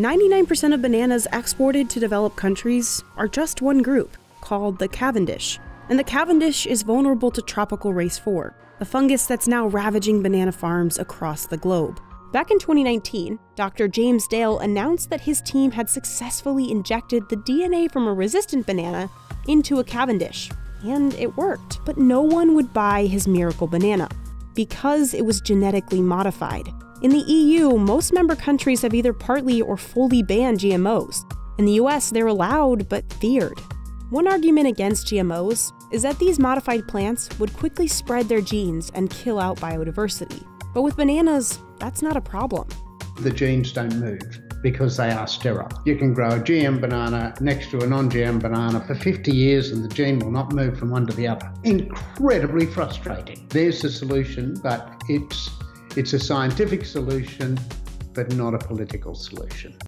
99% of bananas exported to developed countries are just one group, called the Cavendish. And the Cavendish is vulnerable to tropical race 4, a fungus that's now ravaging banana farms across the globe. Back in 2019, Dr. James Dale announced that his team had successfully injected the DNA from a resistant banana into a Cavendish. And it worked, but no one would buy his miracle banana because it was genetically modified. In the EU, most member countries have either partly or fully banned GMOs. In the US, they're allowed but feared. One argument against GMOs is that these modified plants would quickly spread their genes and kill out biodiversity. But with bananas, that's not a problem. The genes don't move because they are sterile. You can grow a GM banana next to a non GM banana for 50 years and the gene will not move from one to the other. Incredibly frustrating. There's the solution, but it's it's a scientific solution, but not a political solution.